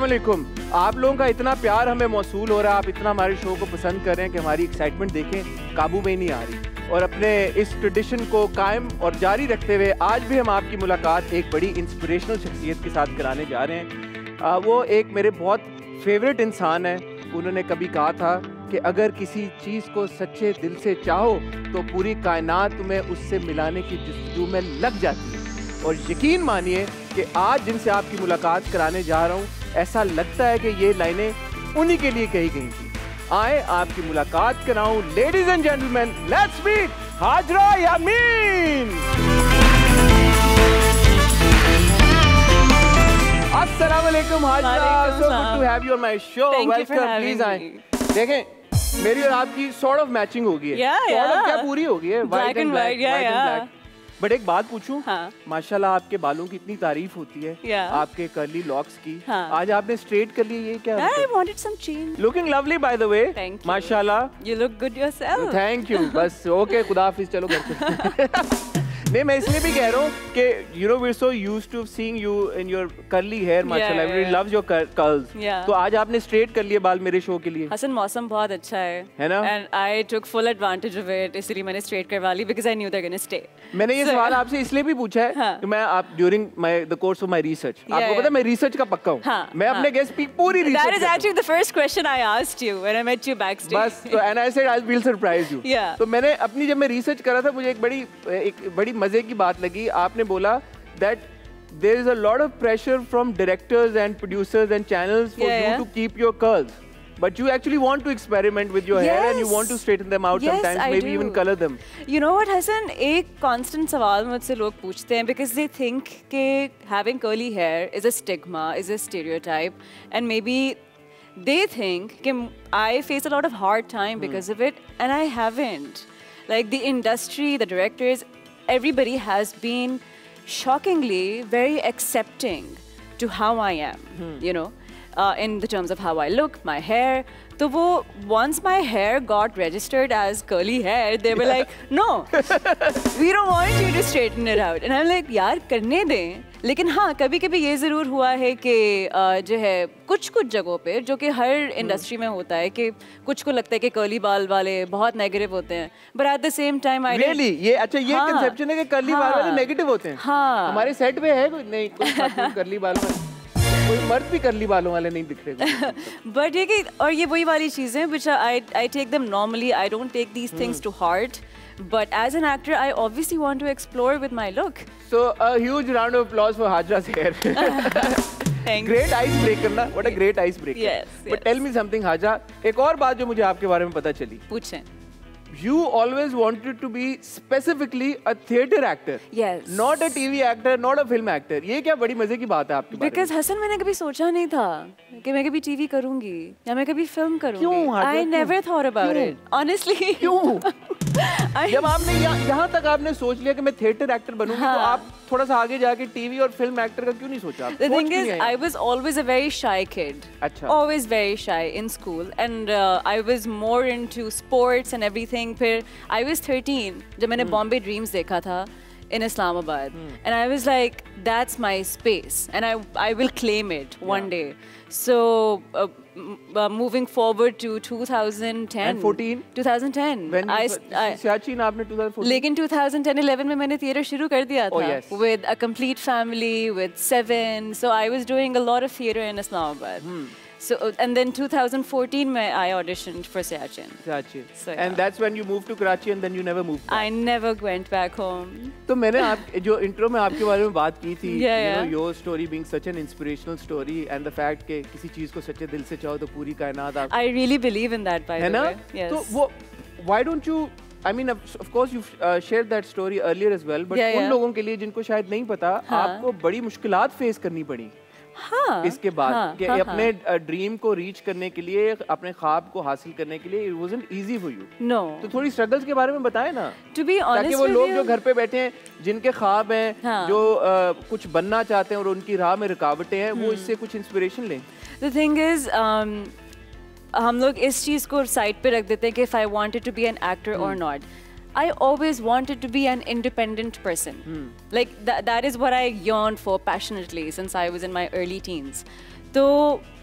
वालेकुम। आप लोगों का इतना प्यार हमें मौसू हो रहा है, आप इतना हमारे शो को पसंद कर रहे हैं कि हमारी एक्साइटमेंट देखें, काबू में नहीं आ रही। और अपने इस ट्रेडिशन को कायम और जारी रखते हुए आज भी हम आपकी मुलाकात एक बड़ी इंस्पिरेशनल शख्सियत के साथ कराने जा रहे हैं। आ, वो एक मेरे बहुत फेवरेट इंसान है। उन्होंने कभी कहा था कि अगर किसी चीज़ को सच्चे दिल से चाहो तो पूरी कायनात तुम्हें उससे मिलाने की जस्तजू में लग जाती है। और यकीन मानिए कि आज जिनसे आपकी मुलाकात कराने जा रहा हूँ ऐसा लगता है कि ये लाइनें उन्हीं के लिए कही गई थी। आए आपकी मुलाकात कराऊं ladies and gentleman let's meet Hajra Yameen अस्सलाम वालेकुम Hajra. So good to have you on my show welcome please आए। देखें मेरी और आपकी सॉर्ट ऑफ़ मैचिंग होगी। है yeah, of yeah. क्या पूरी होगी? है Black and white, yeah, yeah. But एक बात पूछू हाँ. माशाल्लाह आपके बालों की इतनी तारीफ़ होती है Yeah. आपके कर्ली लॉक्स की। हाँ. आज आपने स्ट्रेट कर लिए ये क्या I wanted some change looking lovely by the way माशाल्लाह। You look good yourself thank you बस ओके खुदा हाफिज चलो घर पे। नहीं मैं इसलिए भी कह रहा हूँ कि you know we so used to seeing you in your curly hair माशाल्लाह एवरीबॉडी. लव्स योर कर्ल्स तो आज आपने स्ट्रेट कर लिए बाल मेरे शो के लिए। हसन मौसम बहुत अच्छा है। है ना? And I took full advantage of it इसलिए मैंने स्ट्रेट करवा ली because I knew that gonna stay मैंने ये सवाल आपसे इसलिए भी पूछा है हाँ. कि मैं आप during my the course of my research आपको पता है मैं रिसर्च का पक्का हूँ। हाँ, मैं अपने हाँ. गेस्ट की पूरी That is research actually the first question I asked you when I met you backstage. बस तो and I said I will surprise you तो मैंने अपनी जब मैं रिसर्च कर रहा था मुझे एक बड़ी एक बड़ी मज़े की बात लगी आपने बोला that there is a lot of pressure from directors and producers and channels for Yeah, you yeah. To keep your curls But you actually want to experiment with your yes. hair and you want to straighten them out Yes, sometimes, I maybe do. even color them. You know what, Hassan? एक constant सवाल मुझसे लोग पूछते हैं because they think कि having curly hair is a stigma, is a stereotype, and maybe they think कि I face a lot of hard time because hmm. of it, and I haven't. Like the industry, the directors, everybody has been shockingly very accepting to how I am, hmm. you know, uh, in the terms of how I look, my hair. So once my hair got registered as curly hair, they were yeah. like, no, we don't want you to straighten it out. And I'm like, yaar, karne de. लेकिन हाँ कभी कभी ये ज़रूर हुआ है कि जो है कुछ कुछ जगहों पे जो कि हर इंडस्ट्री में होता है कि कुछ को लगता है कि कर्ली बाल वाले बहुत नेगेटिव होते हैं but at the same time I Really? ये अच्छा ये हाँ, कंसेप्शन है कि कर्ली हाँ, बाल वाले हाँ, नेगेटिव होते हैं? हाँ। हमारे सेट पे है कोई? नहीं कोई कर्ली बाल वाले। कोई मर्द भी कर्ली बालों वाले नहीं दिख रहे बट ये कि और ये वही वाली चीज़ें which I I take them normally I don't take these things to heart but as an actor I obviously want to explore with my look So a huge round of applause for Hajra's hair. Thank great ice breaker ना what a great ice breaker Yes, but yes. tell me something Hajra एक और बात जो मुझे आपके बारे में पता चली पूछें you always wanted to be specifically a theater actor Yes. not a TV actor not a film actor ये क्या बड़ी मज़े की बात है आपके बारे बिकॉज़ हसन मैंने कभी सोचा नहीं था कि मैं कभी टीवी करूँगी या मैं कभी फ़िल्म करूँगी क्यों, क्यों? नेवर थॉट अबाउट क्यों? इट ऑनेस्टली क्यों जब आपने यहाँ यहाँ तक आपने सोच लिया कि मैं थिएटर एक्टर बनूँगी तो हाँ। आप थोड़ा सा आगे जाके टीवी और फ़िल्म एक्टर का क्यों नहीं सोचा is, नहीं I आया? was always a very shy kid. अच्छा। Always very shy in school, and uh, I was more into sports and everything. फिर I was 13 जब मैंने Bombay Dreams देखा था in Islamabad, and I was like, that's my space, and I I will claim it one Yeah. day. So. Uh, uh, moving forward to 2010 And 14? 2010 When I, you, s- I Siachen आपने 2014 लेकिन 2010-11 में मैंने theatre शुरू कर दिया Oh, था yes. with a complete family with seven so I was doing a lot of theater in Islamabad Hmm. So and then 2014 में I auditioned for Siachen Siachen So, and yeah. that's when you moved to Karachi and then you never moved back. I never went back home तो मैंने आप जो intro में आपके बारे में बात की थी Yeah, you know your story being such an inspirational story and the fact कि किसी चीज़ को सच्चे दिल से चाहो तो पूरी कायनात आप I really believe in that by है the ना way yes तो वो why don't you I mean, of of course, you've uh, shared that story earlier as well. But Yeah, उन yeah. लोगों के लिए जिनको शायद नहीं पता, हाँ. आपको बड़ी मुश्किलात फेस करनी पड़ी हाँ इसके बाद हाँ, कि हाँ, अपने ड्रीम को रीच करने के लिए अपने ख्वाब को हासिल करने के लिए it wasn't easy for you know तो थोड़ी स्ट्रगल्स के बारे में बताएँ ना। टू बी ताकि वो लोग जो घर पे बैठे हैं जिनके ख्वाब हैं हाँ. जो अ, कुछ बनना चाहते हैं और उनकी राह में रुकावटें हैं। वो इससे कुछ इंस्पिरेशन लें। द थिंग इज़ हम लोग इस चीज़ को साइड पे रख देते हैं कि if I wanted to be an actor और not I always wanted to be an independent person. Hmm. Like th- that is what I yearned for passionately since I was in my early teens. तो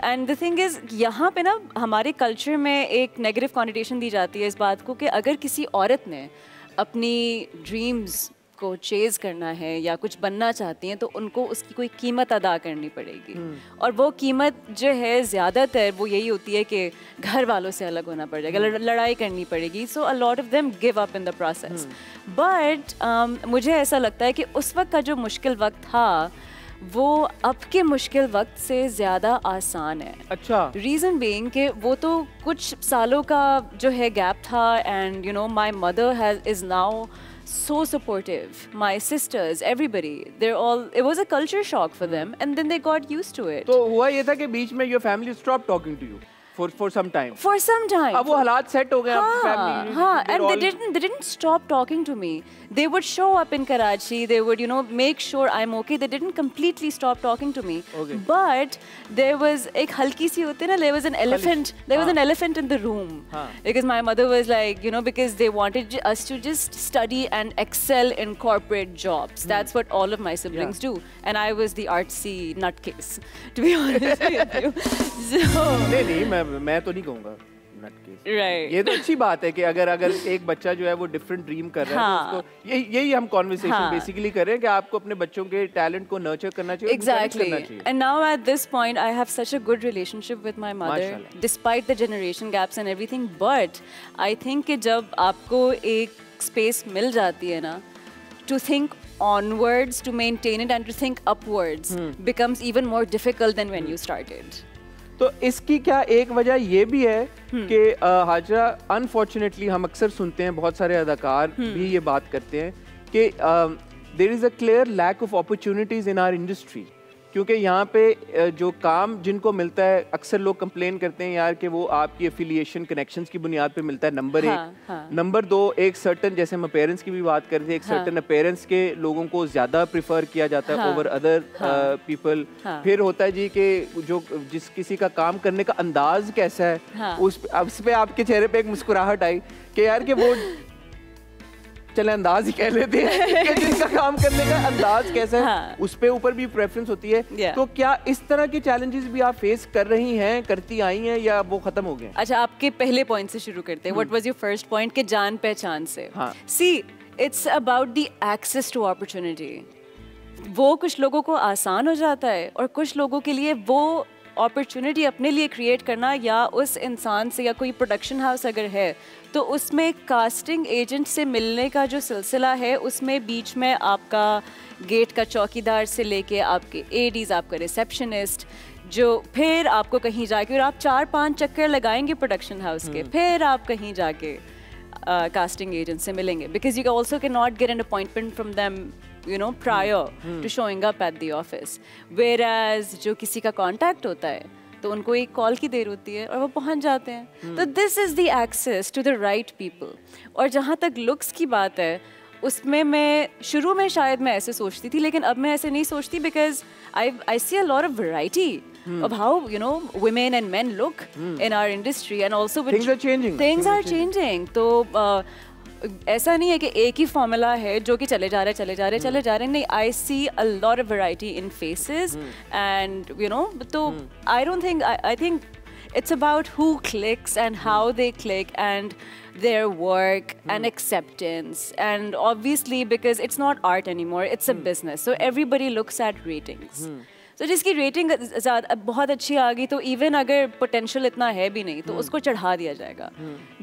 and the thing is यहाँ पे ना हमारे culture में एक negative connotation दी जाती है इस बात को कि अगर किसी औरत ने अपनी ड्रीम्स को चेज करना है या कुछ बनना चाहती हैं तो उनको उसकी कोई कीमत अदा करनी पड़ेगी। और वो कीमत जो है ज़्यादातर वो यही होती है कि घर वालों से अलग होना पड़ जाएगा लड़ाई करनी पड़ेगी। So a lot of them give up in the process but मुझे ऐसा लगता है कि उस वक्त का जो मुश्किल वक्त था वो अब के मुश्किल वक्त से ज़्यादा आसान है। अच्छा। रीज़न बीइंग कि वो तो कुछ सालों का जो है गैप था and you know my mother has is now so supportive my sisters everybody they're all it was a culture shock for them and then they got used to it तो हुआ ये था कि बीच में your family stop talking to you for for some time. For some time. ab wo halat set ho gaye हाँ, family हाँ, and they didn't they didn't stop talking to me. They would show up in karachi they would you know make sure i'm okay. They didn't completely stop talking to me. Okay. but there was ek halki si hote na there was an elephant there was an elephant in the room. because my mother was like you know because they wanted us to just study and excel in corporate jobs. Hmm. that's what all of my siblings yeah. do. And i was the artsy nutcase to be honest with you. so मतलब मैं तो नहीं कहूँगा Right. ये तो अच्छी बात है कि अगर अगर एक बच्चा जो है वो डिफरेंट ड्रीम कर रहा है तो हाँ. तो ये यही हम कॉन्वर्सेशन हाँ. बेसिकली कर रहे हैं कि आपको अपने बच्चों के टैलेंट को नर्चर करना चाहिए exactly and now at this point I have such a good relationship with my mother despite the generation gaps and everything but I think कि जब आपको एक स्पेस मिल जाती है ना to think onwards to maintain it and to think upwards becomes even more difficult than when you started तो इसकी क्या एक वजह ये भी है हम्म। कि हाजरा अनफॉर्चुनेटली हम अक्सर सुनते हैं बहुत सारे अदाकार हम्म। भी ये बात करते हैं कि there is a clear lack of opportunities in our industry क्योंकि यहाँ पे जो काम जिनको मिलता है अक्सर लोग कंप्लेन करते हैं यार कि वो आपकी एफिलिएशन कनेक्शंस की बुनियाद पे मिलता है नंबर हाँ, एक हाँ। नंबर दो एक सर्टन जैसे हम पेरेंट्स की भी बात कर रहे थे एक हाँ। सर्टन पेरेंट्स के लोगों को ज़्यादा प्रिफर किया जाता है हाँ, ओवर अदर पीपल हाँ। फिर होता है जी कि जो जिस किसी का काम करने का अंदाज कैसा है हाँ। उस उस पे आपके चेहरे पे एक मुस्कुराहट आई कि यार कि वो चले अंदाज ही कह लेते हैं कि जिसका काम करने का अंदाज कैसा है हाँ। उस पे ऊपर भी प्रेफरेंस होती है। तो क्या इस तरह के चैलेंजेस भी आप फेस कर रही हैं करती आई हैं या वो खत्म हो गए? अच्छा आपके पहले पॉइंट से शुरू करते हैं। What was your first point के जान पहचान से। See it's about the access to opportunity वो कुछ लोगों को आसान हो जाता है और कुछ लोगों के लिए वो अपॉर्चुनिटी अपने लिए क्रिएट करना या उस इंसान से या कोई प्रोडक्शन हाउस अगर है तो उसमें कास्टिंग एजेंट से मिलने का जो सिलसिला है उसमें बीच में आपका गेट का चौकीदार से लेके आपके एडीज आपका रिसेप्शनिस्ट जो फिर आपको कहीं जाके और आप चार पाँच चक्कर लगाएँगे प्रोडक्शन हाउस के फिर आप कहीं जाके कास्टिंग एजेंट से मिलेंगे। Because you also can not get an appointment from them you know prior to showing up at the office whereas जो किसी का कॉन्टैक्ट होता है तो उनको एक कॉल की देर होती है और वो पहुँच जाते हैं। तो this is the access to the right people और जहाँ तक लुक्स की बात है उसमें मैं शुरू में शायद मैं ऐसे सोचती थी लेकिन अब मैं ऐसे नहीं सोचती because I I see a lot of variety of how you know women and men look in our industry and also with Things are changing. things Things are are changing. तो uh, ऐसा नहीं है कि एक ही formula है जो कि चले जा रहे चले जा रहे चले जा रहे नहीं I see a lot of variety in faces and you know तो I don't think I think it's about who clicks and how they click and their work and acceptance and obviously because it's not art anymore it's a business so everybody looks at ratings तो जिसकी rating बहुत अच्छी आ गई तो even अगर potential इतना है भी नहीं तो उसको चढ़ा दिया जाएगा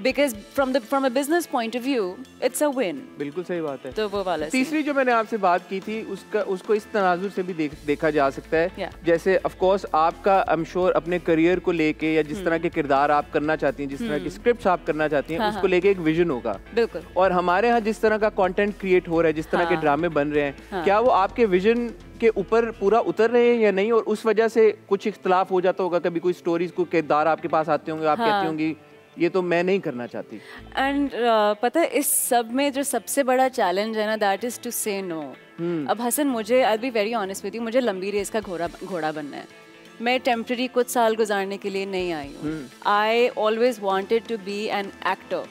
because from the from a business point of view it's a win बिल्कुल सही बात है तो वो वाला तीसरी जो मैंने आपसे बात की थी उसका उसको इस तनाजुर से भी देख, देखा जा सकता है Yeah. जैसे ऑफ़ कोर्स आपका आई एम श्योर अपने करियर को लेके या Hmm. जिस तरह के किरदार आप करना चाहती हैं जिस तरह की स्क्रिप्ट आप करना चाहती हैं हाँ, उसको हाँ। लेके एक विजन होगा बिल्कुल और हमारे यहाँ जिस तरह का कॉन्टेंट क्रिएट हो रहा है जिस तरह के हाँ। ड्रामे बन रहे हैं हाँ। क्या वो आपके विजन के ऊपर पूरा उतर रहे हैं या नहीं? और उस वजह से कुछ इख्तलाफ हो जाता होगा? कभी कोई स्टोरीज को किरदार आपके पास आते होंगे आप हाँ. कहती होंगी ये तो मैं नहीं करना चाहती। एंड uh, पता है इस सब में जो सबसे बड़ा चैलेंज है ना that is to say no अब हसन मुझे I be very honest with you मुझे लंबी रेस का घोड़ा घोड़ा बनना है। मैं टेम्प्रेरी कुछ साल गुजारने के लिए नहीं आई हूँ। I always wanted to be an actor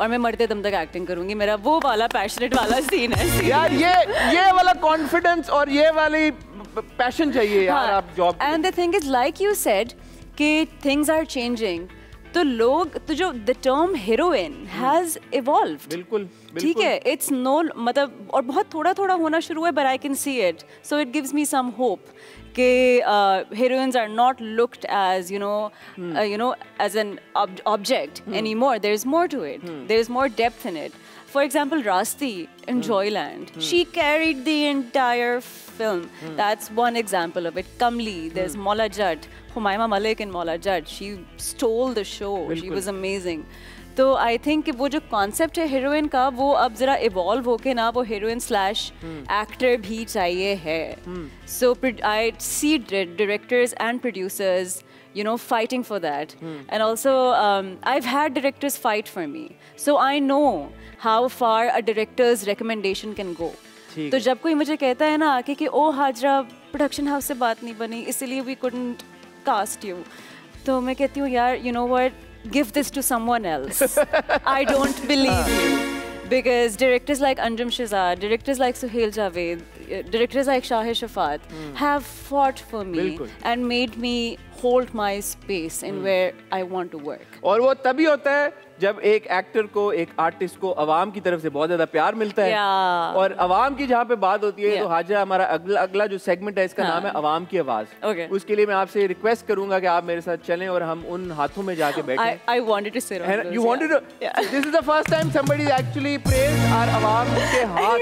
और मैं मरते दम तक एक्टिंग करूँगी। मेरा वो वाला पैशनेट वाला सीन है। सीन यार ये ये वाला कॉन्फिडेंस और ये वाली पैशन चाहिए यार आप job and the thing is like you said कि थिंग्स आर चेंजिंग तो लोग तो जो the term heroine has evolve बिल्कुल ठीक है इट्स नो मतलब और बहुत थोड़ा थोड़ा होना शुरू हुआ but I can see it so it gives me some hope gay uh, heroines are not looked as you know hmm. uh, you know as an object hmm. anymore. There's more to it. Hmm. There's more depth in it. For example rasti in joyland. She carried the entire film. That's one example of it. Kamli there's mola Jat, Humayma Malik in Mola Jat. She stole the show. She was amazing. तो I think वो जो concept है heroine का वो अब जरा evolve होके ना वो हीरोइन स्लैश एक्टर भी चाहिए है। So I see directors and producers you know fighting for that. and also um, i've had directors fight for me. So i know how far a director's recommendation can go. तो जब कोई मुझे कहता है ना आके कि ओ हाजरा प्रोडक्शन हाउस से बात नहीं बनी इसलिए वी कुडंट कास्ट यू तो मैं कहती हूँ यार you know what give this to someone else i don't believe you because directors like Anjum Shazad, directors like Suhail Javed, uh, directors like Shahid Shafat have fought for me बिल्कुल। and made me hold my space in where I want to work. और वो तभी होता है जब एक actor को एक आर्टिस्ट को अवाम की तरफ़ से बहुत ज़्यादा प्यार मिलता है और अवाम की जहाँ पे बात होती है तो Yeah. हाजा हमारा अगला अगला जो सेगमेंट है इसका हाँ। नाम है अवाम की आवाज़. उसके लिए मैं आपसे रिक्वेस्ट करूँगा कि आप मेरे साथ चलें और हम उन हाथों में जाके बैठें अवाम के हाथ.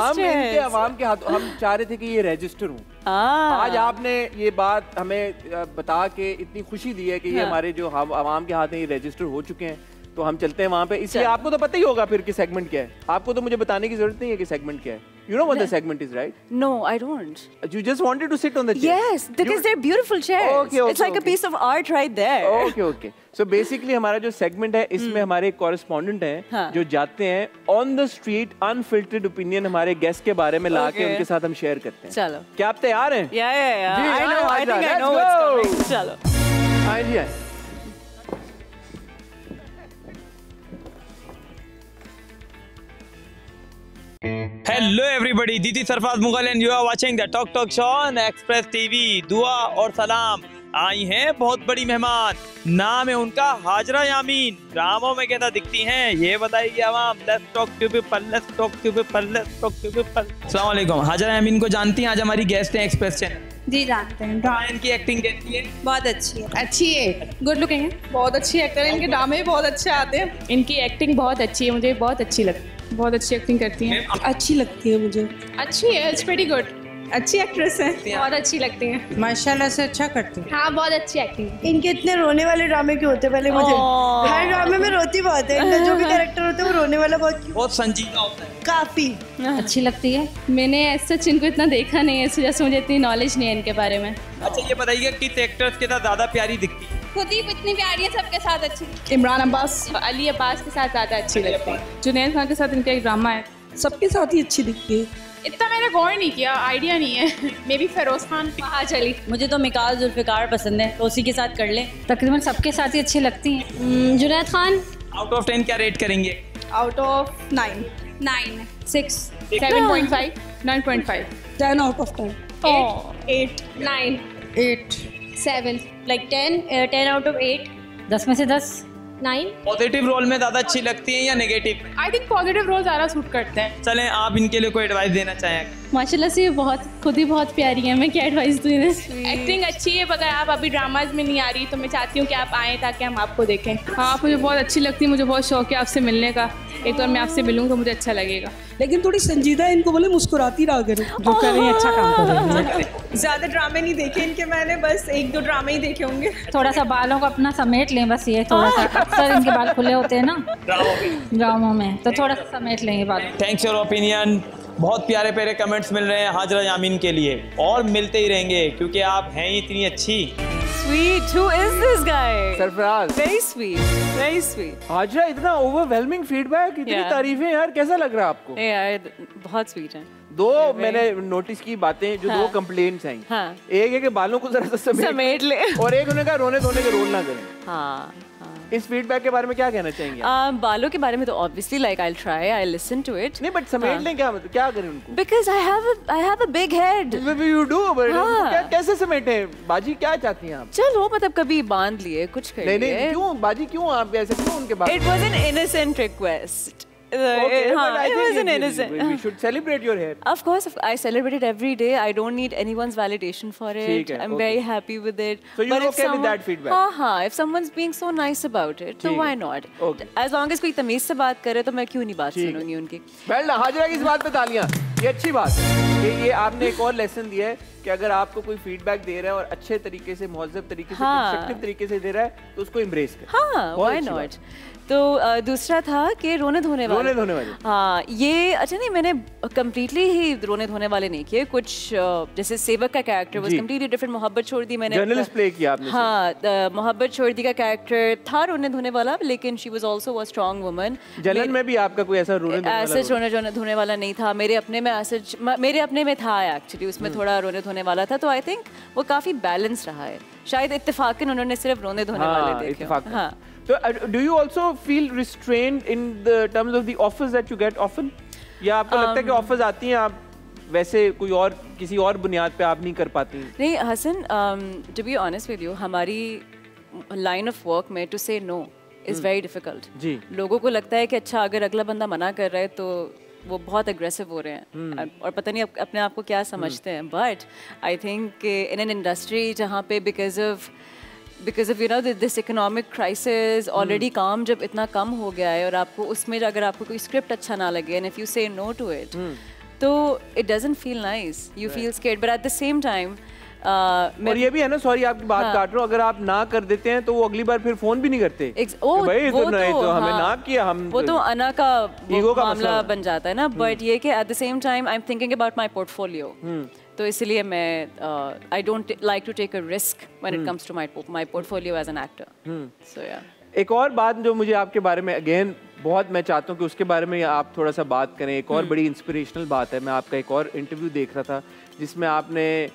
हम इनके अवाम के हाथ हम चाह रहे थे कि ये रजिस्टर हूँ. आज आपने ये बात हमें बता के इतनी खुशी दी है कि ये हाँ। हमारे जो आवाम के हाथ में ये रजिस्टर हो चुके हैं तो हम चलते हैं वहाँ पे। इसलिए आपको तो पता ही होगा फिर कि सेगमेंट क्या है। आपको तो मुझे बताने की ज़रूरत नहीं है कि सेगमेंट क्या है। You know what the segment is right No, I don't. You just wanted to sit on the Yes, because they're beautiful chairs. Okay, okay, it's like a piece of art right there. Okay okay so basically हमारा जो segment है इसमें हमारे एक हैं Hmm. हाँ. जो जाते हैं on the street unfiltered opinion हमारे गेस्ट के बारे में लाके Okay. उनके साथ हम शेयर करते हैं चलो। क्या आप तैयार हैं Yeah, yeah, yeah. I हाँ, know. I think I know what's coming. चलो. हाँ जी हाँ Hello everybody, Didi Sarfaz Mughal and you are watching the Talk Talk Show on Express TV. दुआ और सलाम आई हैं बहुत बड़ी मेहमान। नाम है उनका हाजरा यामीन। ड्रामों में कैसा दिखती हैं। ये बताइए आवाम let's talk to people let's talk to people let's talk to people अस्सलाम वालेकुम। हाजरा यामीन को जानती हैं? आज हमारी गेस्ट हैं एक्सप्रेस चैनल जी जानते हैं। ड्रा- इनकी एक्टिंग कैसी है? बहुत अच्छी है। अच्छी है। गुड लुकिंग है। बहुत अच्छी एक्टर है। इनके ड्रामे भी बहुत अच्छे आते हैं। इनकी एक्टिंग बहुत अच्छी है। मुझे बहुत अच्छी लगती है। बहुत अच्छी एक्टिंग करती हैं। अच्छी लगती है मुझे। अच्छी है। इट्स वेरी गुड अच्छी एक्ट्रेस है। बहुत अच्छी लगती है। माशाल्लाह से अच्छा करती है। हाँ बहुत अच्छी एक्टिंग इनके इतने रोने वाले ड्रामे क्यों होते हैं पहले मुझे? हर ड्रामे में रोती बहुत है। इनका जो भी कैरेक्टर होता है वो रोने वाला बहुत बहुत संजीदा होता है। काफ़ी। अच्छी लगती है? मैंने सच इनको इतना देखा नहीं है इस वजह से मुझे इतनी नॉलेज नहीं है इनके बारे में। अच्छा ये बताइए किस एक्टर्स के साथ ज़्यादा प्यारी दिखती है? खुद ही इतनी प्यारी है सबके साथ अच्छी इमरान अब्बास अली अब्बास के साथ ज़्यादा अच्छी लगती है। जुनैद खान के साथ इनका एक ड्रामा है। सबके साथ ही अच्छी दिखती है। इतना मैंने गौर नहीं किया आइडिया नहीं है। मे बी फेरोज खान हाँ चली? मुझे तो मिकाल जुल्फ़िकार पसंद है। तो उसी के साथ कर ले। तकरीबन सबके साथ ही अच्छी लगती हैं। Junaid Khan. Out of ten क्या रेट करेंगे? Out of nine nine six seven point five nine point five ten out of ten eight nine eight seven like ten ten out of eight दस में से दस। Nine positive role में ज़्यादा अच्छी लगती है या negative I think positive role ज़्यादा सूट करते हैं। चले आप इनके लिए कोई एडवाइस देना चाहें? माशाल्लाह से ये बहुत खुद ही बहुत प्यारी है। मैं क्या एडवाइस दूँ इन्हें? एक्टिंग अच्छी है मगर आप अभी ड्रामाज में नहीं आ रही तो मैं चाहती हूँ कि आप आएँ ताकि हम आपको देखें। हाँ आप मुझे बहुत अच्छी लगती है मुझे बहुत शौक है आपसे मिलने का। एक बार मैं आपसे मिलूँ तो मुझे अच्छा लगेगा। लेकिन थोड़ी संजीदा है इनको बोले मुस्कुराती रहा करो। जो कर रही है अच्छा काम कर रही है। ज़्यादा ड्रामे नहीं देखे इनके मैंने बस एक दो ड्रामे ही देखे होंगे। थोड़ा सा बालों को अपना समेट लें बस ये थोड़ा सा। अक्सर इनके बाल खुले होते हैं ना? ड्रामों में। तो थोड़ा सा समेट लें ये बाल। थैंक्स योर ओपिनियन बहुत प्यारे प्यारे कमेंट्स मिल रहे हैं हाजरा यामीन के लिए और मिलते ही रहेंगे क्योंकि आप हैं ही इतनी अच्छी Sweet. Who is this guy? Sarfaraz Very sweet. Very sweet. Hajra इतना ओवरवेलमिंग फीडबैक इतनी Yeah. तारीफें यार कैसा लग रहा है आपको Hey, यार बहुत स्वीट है. दो मैंने नोटिस की बातें जो हाँ, दो हाँ। कंप्लेंट्स आई हाँ. एक है कि बालों को जरा सा समेट समेट ले। और एक उन्होंने कहा रोने धोने के रोल ना करें हाँ. इस फीडबैक के बारे में क्या कहना चाहेंगे? Um, बालों के बारे में तो obviously like I try I listen to it नहीं बट समेट हाँ. लें क्या मतलब क्या करें उनको because I have I have a big head. You do but कैसे समेटे बाजी क्या चाहती हैं आप चलो मतलब कभी बाँध लिए कुछ कर नहीं नहीं क्यों बाजी क्यों आप ऐसे क्यों उनके बारे it was an innocent request. Uh, Okay, हाँ, but I it think was an innocent. We should celebrate your hair. Of course, I celebrate it every day. I don't need anyone's validation for it. है, I'm okay. very happy with it. So you're But okay with that feedback? हाँ हाँ. If someone's being so nice about it, so why not? okay. As long as कोई तमीज से बात करे तो मैं क्यों नहीं बात है। सुनूँगी उनकी. वेल हाजरा की इस बात पे तालियाँ ये अच्छी बात है कि ये आपने एक और लेसन दिया है कि अगर आपको कोई फीडबैक दे रहा है और अच्छे तरीके से महजब तरीके से हाँ। तरीके से दे रहा है तो उसको एम्ब्रेस कर हाँ not? बात। तो दूसरा था कि रोने धोने वाले। रोने धोने वाले। हाँ ये अच्छा नहीं मैंने कम्प्लीटली ही रोने धोने वाले नहीं किए। कुछ जैसे सेवक का कैरेक्टर वाज कम्प्लीटली डिफरेंट मोहब्बत छोड़ दी मैंने। जर्नलिस्ट प्ले किया आपने हाँ मोहब्बत छोड़ दी का कैरेक्टर था रोने धोने वाला लेकिन she was also a strong woman जलन में भी आपका कोई ऐसा रोने धोने वाला ऐसे रोने धोने वाला नहीं था। मेरे अपने में ऐसे मेरे अपने में था एक्चुअली उसमें हम्म। थोड़ा रोने धोने वाला था। तो आई थिंक वो काफ़ी बैलेंस रहा है। शायद इत्तेफाकन उन्होंने सिर्फ़ रोने धोने वाले हाँ, देखे हों। हाँ तो do you also feel restrained in the terms of the offers that you get often या आपको लगता है कि Um, ऑफर्स आती हैं आप वैसे कोई और किसी और बुनियाद पे आप नहीं कर पाती नहीं Hasan to be honest with you हमारी लाइन ऑफ़ वर्क में to say no is. Very difficult जी लोगों को लगता है कि अच्छा अगर अगला बंदा मना कर रहा है तो वो बहुत अग्रेसिव हो रहे हैं हम्म। और पता नहीं अप, अपने आप को क्या समझते hmm. हैं but I think in an industry जहाँ पे because of because of you know this economic crisis already काम जब इतना कम हो गया है और आपको उसमें अगर आपको कोई स्क्रिप्ट अच्छा ना लगे and if you say no to it तो it doesn't feel nice you feel scared but at the same time और ये भी है ना सॉरी आपकी बात हाँ। काट रहा हूँ अगर आप ना कर देते हैं तो वो अगली बार फिर फ़ोन भी नहीं करते। ओ, भाई वो तो नहीं तो हमें हाँ, ना किया हम वो तो अना का वो का मामला बन जाता है ना। बट ये कि at the same time I am thinking about my portfolio तो इसलिए मैं uh, I don't like to take a risk when it comes to my my portfolio as an actor so या एक और बात जो मुझे आपके बारे में अगेन बहुत मैं चाहता हूँ कि उसके बारे में आप थोड़ा सा बात करें। एक और बड़ी इंस्पिरेशनल बात है। मैं आपका एक और इंटरव्यू देख रहा था जिसमें आपने अ,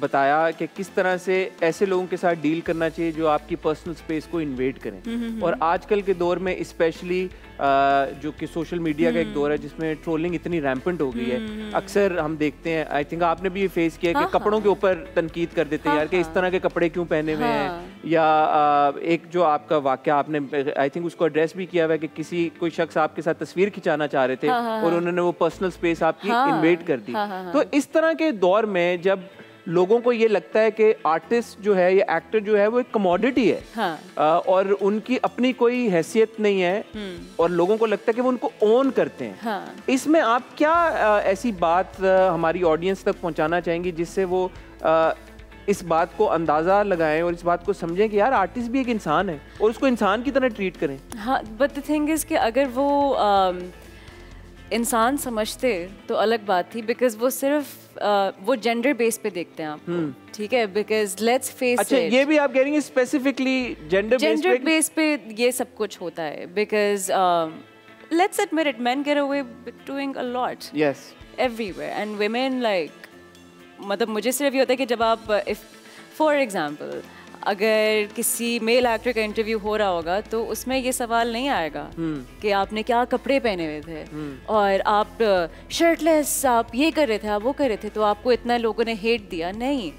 बताया कि किस तरह से ऐसे लोगों के साथ डील करना चाहिए जो आपकी पर्सनल स्पेस को इन्वेट करें। और आजकल के दौर में स्पेशली जो कि सोशल मीडिया का एक दौर है जिसमें ट्रोलिंग इतनी रैम्पेंट हो गई है। अक्सर हम देखते हैं आई थिंक आपने भी ये फेस किया कि कपड़ों के ऊपर तनकीद कर देते हैं यार कि इस तरह के कपड़े क्यों पहने हुए हैं? या एक जो आपका वाक्य आपने आई थिंक उसको एड्रेस भी किया हुआ है कि किसी कोई शख्स आपके साथ तस्वीर खिंचाना चाह रहे थे और उन्होंने वो पर्सनल स्पेस आपकी इन्वेट कर दी। तो इस तरह के दौर में जब लोगों को ये लगता है कि आर्टिस्ट जो है या एक्टर जो है वो एक कमोडिटी है। हाँ। अ, और उनकी अपनी कोई हैसियत नहीं है। और लोगों को लगता है कि वो उनको ओन करते हैं। हाँ। इसमें आप क्या अ, ऐसी बात अ, हमारी ऑडियंस तक पहुंचाना चाहेंगी जिससे वो अ, इस बात को अंदाज़ा लगाएँ और इस बात को समझें कि यार आर्टिस्ट भी एक इंसान है और उसको इंसान की तरह ट्रीट करें। हाँ बट द थिंग इज़ कि अगर वो इंसान समझते तो अलग बात थी बिकॉज़ वो सिर्फ़ वो जेंडर बेस पे देखते हैं आप ठीक है? बिकॉज़ लेट्स फेस अच्छा ये भी आप कह रही हैं स्पेसिफिकली जेंडर जेंडर बेस पे? ये सब कुछ होता है because let's admit it men get away doing a lot yes everywhere and women like मतलब मुझे सिर्फ़ ये होता है कि जब आप इफ़ फॉर एग्जांपल अगर किसी मेल एक्टर का इंटरव्यू हो रहा होगा तो उसमें ये सवाल नहीं आएगा कि आपने क्या कपड़े पहने हुए थे? और आप शर्टलेस आप ये कर रहे थे आप वो कर रहे थे तो आपको इतना लोगों ने हेट दिया? नहीं.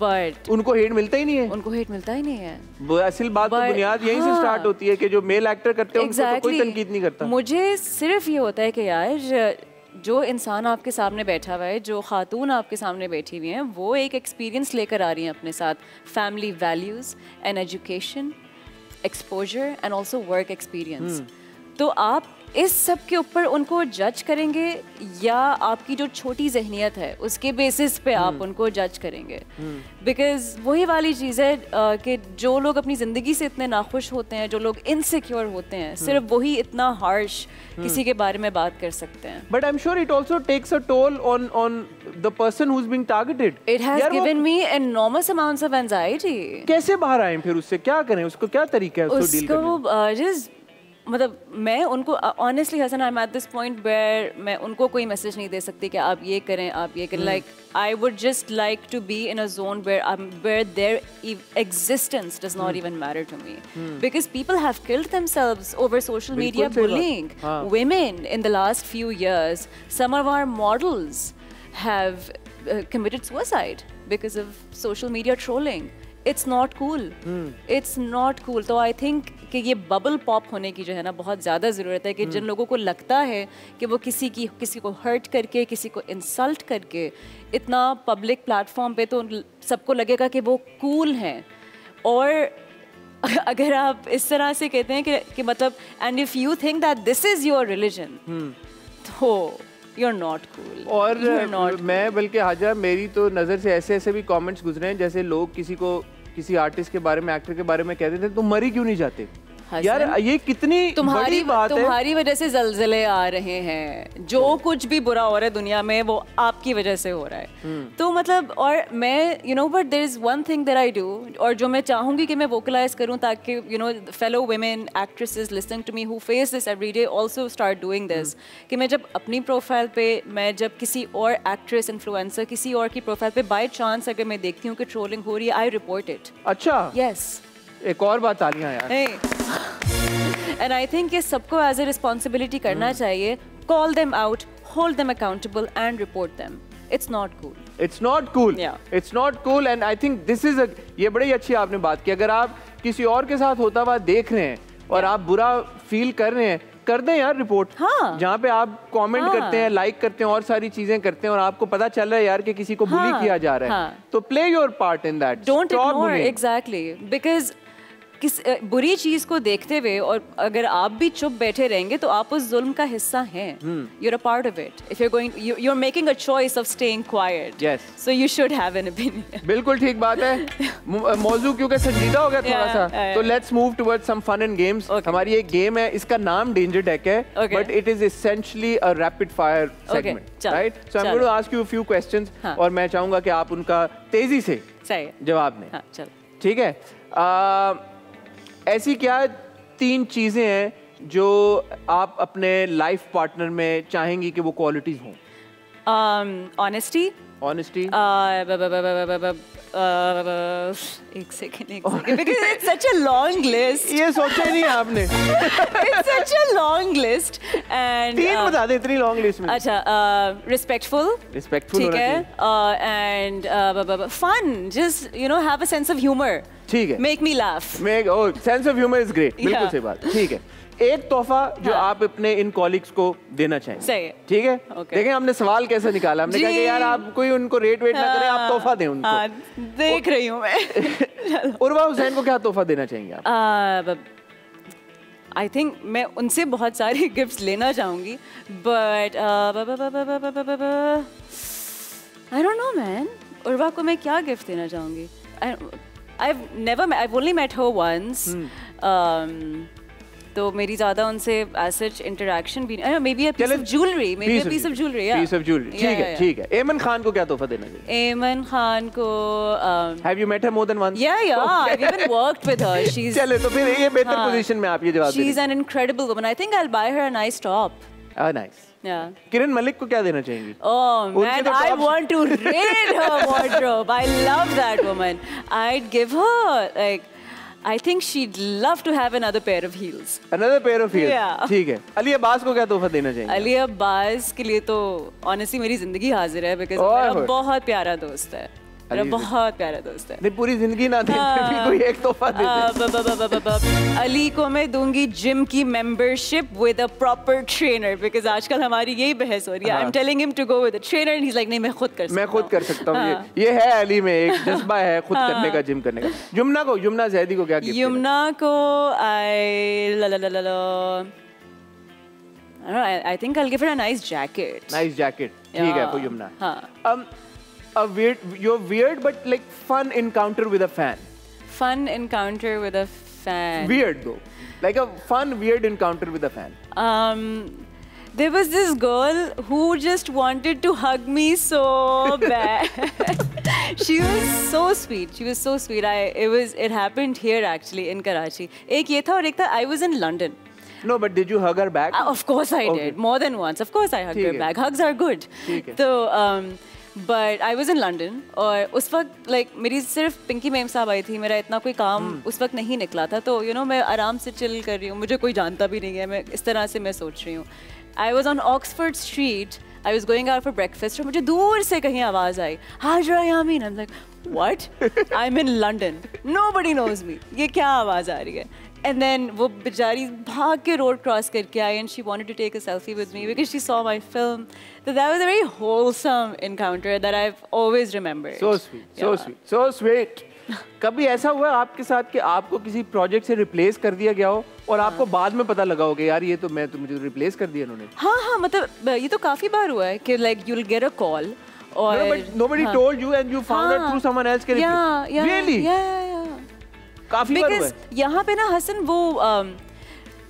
बट उनको हेट मिलता ही नहीं है। उनको हेट मिलता ही नहीं है। वो असल बात तो बुनियाद यहीं हाँ, से। स्टार्ट होती है कि जो मेल एक्टर करते हैं exactly, उनको तो कोई तनकीद नहीं करता। मुझे सिर्फ़ ये होता है कि यार जो इंसान आपके सामने बैठा हुआ है जो खातून आपके सामने बैठी हुई हैं वो एक एक्सपीरियंस लेकर आ रही हैं अपने साथ. Family values and education exposure and also work experience तो आप इस सब के ऊपर उनको जज करेंगे या आपकी जो छोटी जहनीत है उसके बेसिस पे आप उनको जज करेंगे। बिकॉज़ वही वाली चीज़ है कि जो लोग अपनी ज़िंदगी से इतने नाखुश होते हैं जो लोग इनसिक्योर होते हैं सिर्फ़ वही इतना हार्श किसी के बारे में बात कर सकते हैं। But I'm sure it also takes a toll on on the person who's being targeted. It has यार वो given me enormous amounts of anxiety. कैसे बाहर आए फिर उससे? क्या करें? उसको क्या तरीका है उसको डील करने उसको जस्ट मतलब मैं उनको honestly Hasan I am at this point where मैं उनको कोई मैसेज नहीं दे सकती कि आप ये करें आप ये करें. Like I would just like to be in a zone where where their existence does not even matter to me because people have killed themselves over social media हाँ। women in the last few years some of our models have uh, committed suicide because of social media trolling. It's not cool. It's not cool. तो I think कि ये bubble pop होने की जो है ना बहुत ज़्यादा ज़रूरत है कि जिन लोगों को लगता है कि वो किसी की किसी को हर्ट करके किसी को इंसल्ट करके इतना पब्लिक प्लेटफॉर्म पे तो सबको लगेगा कि वो कूल हैं। और अगर आप इस तरह से कहते हैं कि, कि मतलब and if you think that this is your religion तो यू आर नॉट कूल और मैं cool. बल्कि हाजा मेरी तो नज़र से ऐसे ऐसे भी कमेंट्स गुजरे हैं जैसे लोग किसी को किसी आर्टिस्ट के बारे में एक्टर के बारे में कहते थे तुम मरी क्यों नहीं जाते? यार ये कितनी तुम्हारी बड़ी बात तुम्हारी वजह से जलजले आ रहे हैं। जो कुछ भी बुरा हो रहा है दुनिया में वो आपकी वजह से हो रहा है। तो मतलब और मैं you know but there is one thing that I do और जो मैं चाहूँगी कि मैं वोकलाइज करूँ ताकि you know fellow women actresses listening to me who face this every day also start doing this कि मैं जब अपनी प्रोफ़ाइल पे मैं जब किसी और एक्ट्रेस इन्फ्लुएंसर किसी और की प्रोफ़ाइल पे बाई चांस अगर मैं देखती हूँ कि ट्रोलिंग हो रही है आई रिपोर्ट इट अच्छा। यस एक और बात तालियाँ यार। एंड आई थिंक ये सबको एज ए रिस्पॉन्सिबिलिटी करना चाहिए call them out hold them accountable and report them it's not cool it's not cool it's not cool and I think this is ये बड़ी अच्छी आपने बात की। अगर आप किसी और के साथ होता हुआ देख रहे हैं और yeah. आप बुरा फील कर रहे हैं कर दें यार रिपोर्ट हाँ। जहाँ पे आप कमेंट हाँ। करते हैं लाइक करते हैं और सारी चीज़ें करते हैं और आपको पता चल रहा है यार कि किसी को हाँ। बुली किया जा रहा है। हाँ। तो play your part in that don't ignore exactly because किस बुरी चीज़ को देखते हुए और अगर आप भी चुप बैठे रहेंगे तो आप उस जुल्म का हिस्सा हैं। You are a part of it if you going you are making a choice of staying quiet Yes. So you should have an opinion बिल्कुल ठीक बात है। मौजू क्योंकि संजीदा हो गया थोड़ा सा. तो let's move towards some fun and games हमारी एक गेम है इसका नाम डेंजर टेक है but it is essentially a rapid fire segment right so I am going to ask you a few questions. और मैं चाहूँगा कि आप उनका तेज़ी से सही जवाब दें। हाँ चलो। ठीक है? ऐसी क्या तीन चीज़ें हैं जो आप अपने लाइफ पार्टनर में चाहेंगी कि वो क्वालिटीज हों? Um honesty. Honesty Uh, uh, एक सेकंड एक सेकंड ये सोचा नहीं आपने. तीन uh, बता दे इतनी लॉन्ग लिस्ट में. अच्छा रिस्पेक्टफुल रिस्पेक्टफुल ठीक है. And fun just you know have a sense of humour ठीक है। मेक मी लाफ मैं ओ sense of humour is great बिल्कुल सही बात। ठीक है। एक तोहफा जो हाँ। आप अपने इन कॉलिग्स को देना चाहेंगे। सही है। ठीक है? Okay. देखें हमने सवाल कैसे निकाला। हमने कहा कि यार आप कोई उनको रेट वेट ना करें आप तोहफा दें उनको। हाँ, देख रही हूँ मैं। उर्वा हुसैन को क्या तोहफा देना चाहेंगे आप? आई थिंक मैं उनसे बहुत सारी गिफ्ट्स लेना चाहूँगी। But I don't know man Urwa को मैं क्या गिफ्ट देना चाहूँगी? I never I only met her once तो मेरी ज़्यादा उनसे एज सच इंटरेक्शन भी नहीं maybe a piece of jewellery maybe a piece of jewellery piece of jewellery ठीक है ठीक है. एमन खान को क्या तोहफा देना चाहिए? एमन खान को um, have you met her more than once yeah yeah I've even worked with her. She's चले तो फिर ये बेहतर. पोजीशन में आप ये जवाब दे She's an incredible woman. I think I'll buy her a nice top. Nice Yeah. Kiran Malik को क्या देना चाहेंगी Oh man, तो I want to raid her wardrobe. I love that woman. I'd give her like. I think she'd love to have another pair of heels. Another pair of heels Yeah. ठीक है अली अब्बास को क्या तोहफा देना चाहेंगे अली अब्बास के लिए तो ऑनेस्टली मेरी ज़िंदगी हाजिर है बिकॉज़ ओए मेरा बहुत प्यारा दोस्त है मेरा बहुत प्यारा दोस्त है नहीं पूरी ज़िंदगी ना दे भी हाँ। कोई एक तोहफा दे दे ब- ब- ब- अली को मैं दूँगी जिम की membership with a proper trainer because आजकल हमारी यही बहस हो रही है I am. Telling him to go with a trainer and he is like नहीं मैं खुद कर सकता मैं खुद कर सकता हूँ हाँ। ये ये है अली में एक जज्बा है खुद हाँ। करने का जिम करने का जुमना को जुमना जैदी को क्या गिफ्ट यमुना को I la la la I don't know. I, I think I'll give her a nice jacket. Nice jacket. ठीक है for Yumna. हाँ. Um, a weird, you're weird, but like fun encounter with a fan. Fun encounter with a fan. Weird though, like a fun weird encounter with a fan. Um, there was this girl who just wanted to hug me so bad. she was so sweet. She was so sweet. I it was it happened here actually in Karachi. एक ये था और एक था I was in London. No, but did you hug her back? Uh, of course I Okay. did. More than once. Of course I hugged ठीक her है। back. Hugs are good. ठीक है। तो um, but I was in London और उस वक्त like like मेरी सिर्फ़ पिंकी मैम साहब आई थी मेरा इतना कोई काम हम्म। उस वक्त नहीं निकला था। तो यू you नो know, मैं आराम से चिल कर रही हूँ मुझे कोई जानता भी नहीं है मैं इस तरह से मैं सोच रही हूँ। I was on Oxford street I was going out for breakfast और मुझे दूर से कहीं आवाज़ आई Hajra Yameen I am like what I am in London nobody knows me ये क्या आवाज़ आ रही है? And then वो बेचारी भाग के रोड क्रॉस करके आई and she wanted to take a selfie with me because she saw my film. So that was a very wholesome encounter that I've always remembered. So sweet, so Yeah. sweet, so sweet. कभी ऐसा हुआ है आपके साथ कि आपको किसी project से रिप्लेस कर दिया गया हो और आपको बाद में पता लगा हो कि यार ये तो मैं तो मुझे रिप्लेस कर दिया इन्होंने हाँ हाँ मतलब ये तो काफ़ी बार हुआ है कि like you'll get a call और No, but nobody हाँ. told you and you found out हाँ. through someone else के Yeah, replace. yeah, Really? काफ़ी बार हुआ है। यहाँ पे ना हसन वो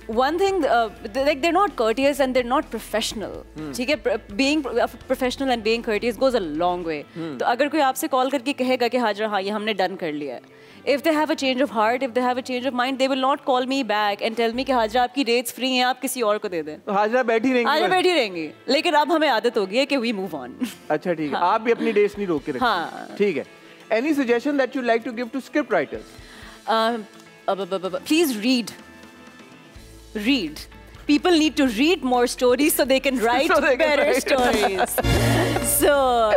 one thing like they're not courteous and they're not professional ठीक है? Being professional and being courteous goes a long way तो अगर कोई आपसे कॉल करके कहेगा कि हाजरा हाँ ये हमने डन कर लिया if they have a change of heart if they have a change of mind they will not call me back and tell me कि हाजरा आपकी रेट्स फ्री हैं आप किसी और को दे दें. तो हाजरा बैठी रहेंगी हाजरा बैठी रहेंगी। लेकिन अब हमें आदत होगी है कि वी मूव ऑन अच्छा ठीक है। हाँ। आप भी अपनी डेट्स नहीं रोक के रखें हाँ। ठीक है। Any suggestion that you like to give to script writers uh, bu- bu- bu- bu- please read. Read. People need to read more stories so they can write So they can better write. stories. so,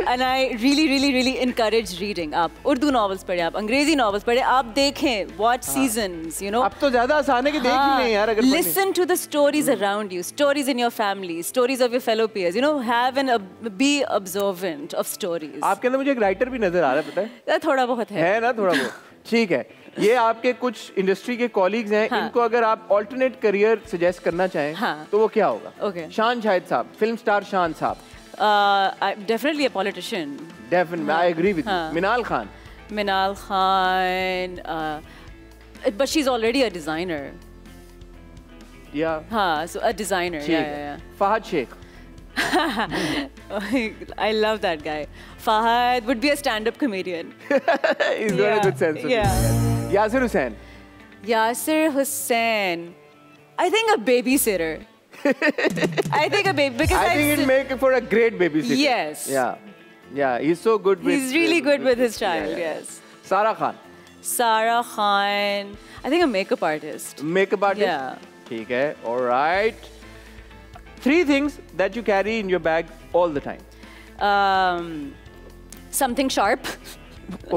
and I really, really, really encourage reading. आप Urdu novels पढ़े, आप अंग्रेजी novels पढ़े, आप देखें, watch seasons, you know. अब तो ज्यादा आसान है कि देख ही हाँ, नहीं यार अगर पढ़नी- listen to the stories around you, stories in your family, stories of your fellow peers. You know, have an ob- be observant of stories. आपके अंदर मुझे एक राइटर भी नजर आ रहा है पता है Uh, थोड़ा बहुत है. है ना थोड़ा बहुत ठीक है ये आपके कुछ इंडस्ट्री के कॉलीग्स हैं हाँ. इनको अगर आप ऑल्टरनेट करियर सजेस्ट करना चाहें हाँ. तो वो क्या होगा ओके शान शाहिद साहब film star Shaan Sahab definitely politician definitely I agree with Minal Khan Minal Khan but she is already a designer या हाँ so a designer Fahad Sheikh I love that guy. Fahad would be a stand-up comedian. He's got yeah. a good sense of humor. Yeah. Yasir Hussain Yasir Hussain. I think a babysitter. I think a baby because I I've think se- it'll make for a great babysitter. Yes. Yeah. Yeah, he's so good with he's really good with his child. yeah, yeah. Yes. Sara Khan, Sarah Khan. I think a makeup artist. makeup artist. Yeah. ठीक है. All right. Three things that you carry in your bag all the time. Um, something sharp.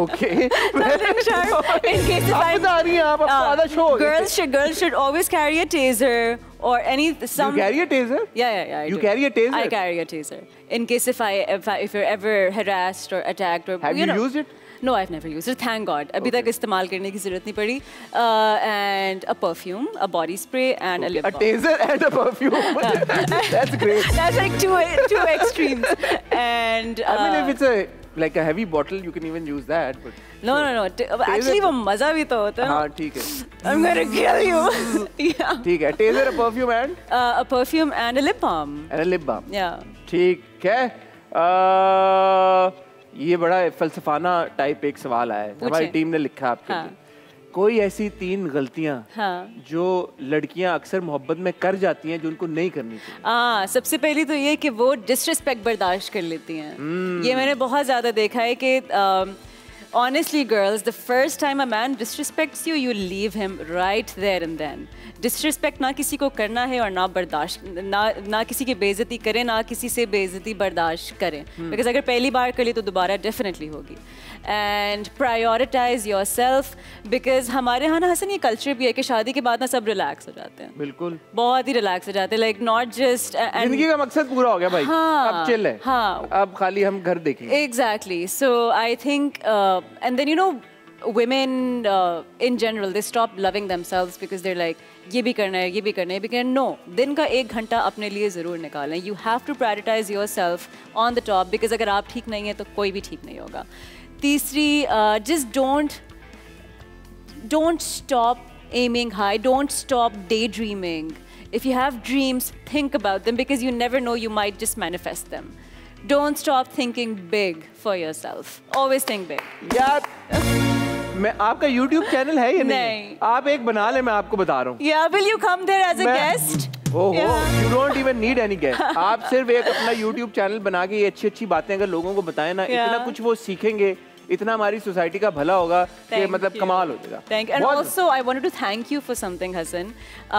Okay. Something sharp. In case if आप I'm बता रही हैं आप आपको Uh, आधा show हो गया. girls should girls should always carry a taser or any some. You carry a taser? Yeah, yeah, yeah. I You do. carry a taser? I carry a taser in case if I if, I, if you're ever harassed or attacked or Have you know. used it? No, I've never used it. Thank God. अभी तक इस्तेमाल करने की जरूरत नहीं पड़ी. Uh, and a perfume, a body spray, and a lip A balm. taser and a perfume. That's great. That's like two two extremes. And uh, I mean, if it's a like a heavy bottle, you can even use that. But no, no, no. Actually, वो मज़ा भी तो होता है. हाँ ठीक है. I'm gonna kill you. yeah. ठीक है. Taser, a perfume and Uh, a perfume and a lip balm. and a lip balm. Yeah. ठीक है. Uh, ये बड़ा फलसफाना टाइप एक सवाल आया है। हमारी टीम ने लिखा है आपके हाँ। लिए कोई ऐसी तीन गलतियाँ हाँ. जो लड़कियाँ अक्सर मोहब्बत में कर जाती हैं जो उनको नहीं करनी चाहिए? हाँ सबसे पहली तो ये कि वो डिसरिस्पेक्ट बर्दाश्त कर लेती हैं। ये मैंने बहुत ज़्यादा देखा है कि honestly girls the first time a man disrespects you you leave him right there and then disrespect ना किसी को करना है और ना बर्दाश्त ना ना किसी की बेइज्जती करें ना किसी से बेइज्जती बर्दाश्त करें। Because hmm. अगर पहली बार कर ली तो दोबारा डेफिनेटली होगी। And prioritise yourself because हमारे यहाँ ना हसन ये कल्चर भी है कि शादी के बाद ना सब रिलैक्स हो जाते हैं। बिल्कुल। बहुत ही रिलैक्स हो जाते हैं लाइक नॉट जस्ट ज़िंदगी का मकसद पूरा हो गया भाई। हाँ, अब चिल है। हाँ। अब खाली हम घर देखेंगे। Exactly. So i think uh, and then you know women uh, in general they stop loving themselves because they're like ये भी करना है ये भी करना है ये भी no. दिन का एक घंटा अपने लिए ज़रूर निकालें। You have to prioritize yourself on the top because अगर आप ठीक नहीं हैं तो कोई भी ठीक नहीं होगा। तीसरी uh, just don't don't stop aiming high don't stop daydreaming if you have dreams think about them because you never know you might just manifest them don't stop thinking big for yourself always think big यार मैं आपका YouTube channel है या नहीं, नहीं। आप एक बना ले मैं आपको बता रहा हूँ yeah will you come there as a मैं- guest ओहो Yeah. You don't even need any guest आप सिर्फ एक अपना YouTube चैनल बना के ये अच्छी अच्छी बातें अगर लोगों को बताएं ना Yeah. इतना कुछ वो सीखेंगे इतना हमारी सोसाइटी का भला होगा कि Thank मतलब you. कमाल हो जाएगा Thank you. And बहुत- also, I wanted to thank you for something, Hassan.